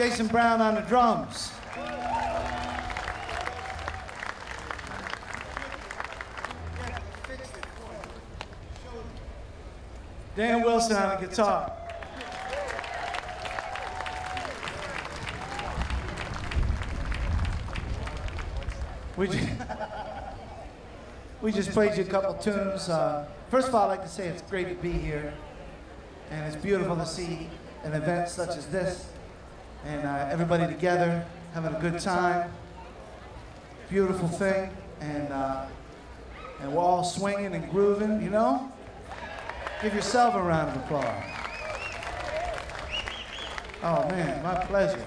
Jason Brown on the drums. Dan Wilson on the guitar. We just, we just played you a couple tunes. Uh, first of all, I'd like to say it's great to be here, and it's beautiful to see an event such as this, and uh, everybody together having a good time. Beautiful thing, and uh, and we're all swinging and grooving, you know. Give yourself a round of applause. Oh man, my pleasure.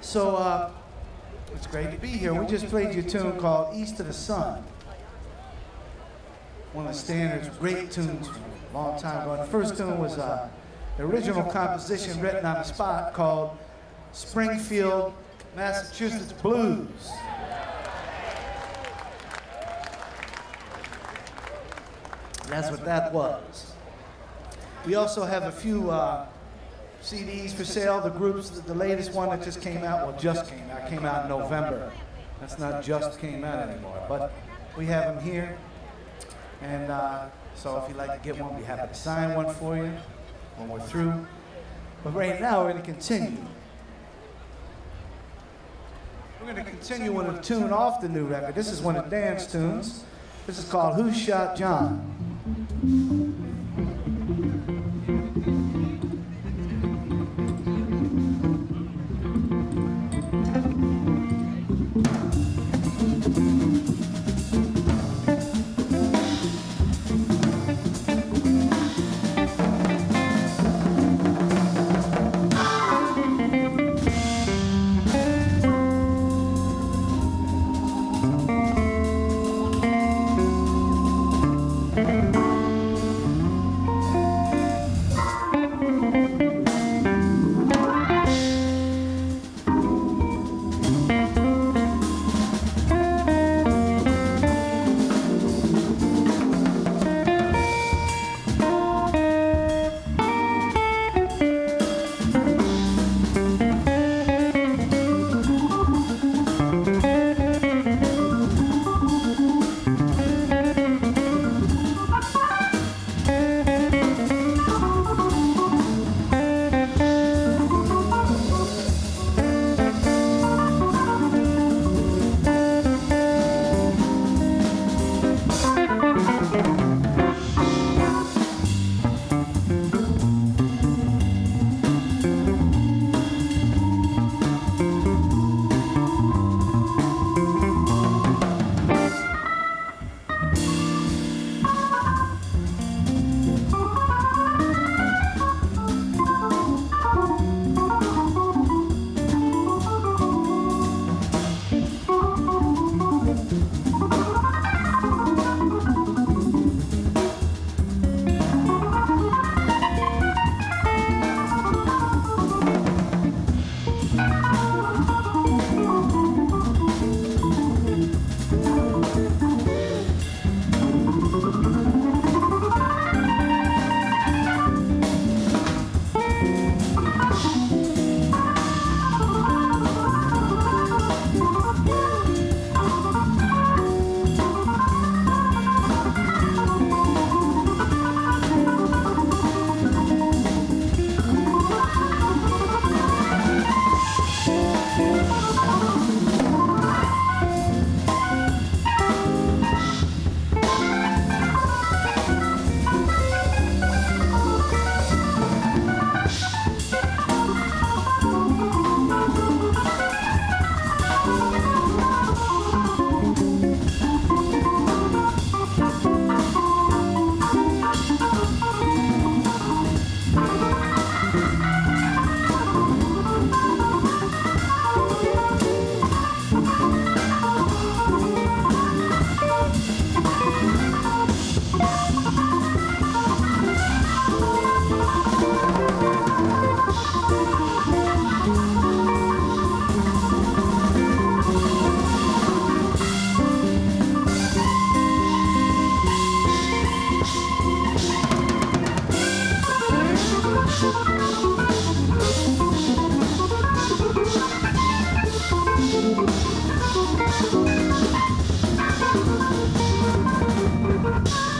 So uh, it's great to be here. We just played you a tune called East of the Sun. One of the standards, great tunes long time ago. The first tune was uh, original composition written on the spot called Springfield, Massachusetts Blues. That's what that was. We also have a few uh, CDs for sale. The groups, the, the latest one that just came out, well, just came out, came out in November. That's not just came out anymore, but we have them here. And uh, so if you'd like to get one, be happy to sign one for you when we're through. But right now, we're going to continue. We're going to continue with a tune off the new record. This is one of Dan's tunes. This is called Who Shot John?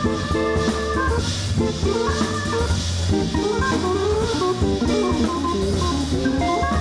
Thank you.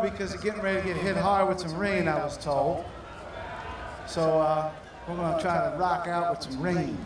Because it's getting ready to get hit hard with some rain, I was told. So uh, we're going to try to rock out with some rain